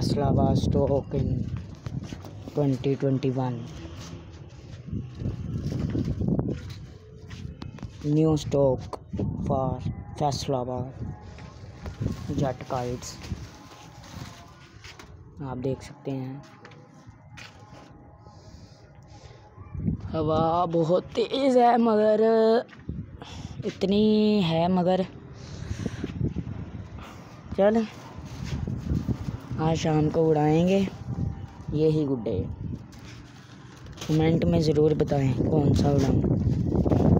Faisalabad stock in 2021. New stock for Faisalabad Jatt kites आप देख सकते हैं। हवा बहुत तेज़ है, मगर इतनी है, मगर चल, आज शाम को उड़ाएँगे, यही गुड्डे। कमेंट में ज़रूर बताएँ, कौन सा उड़ाऊँ।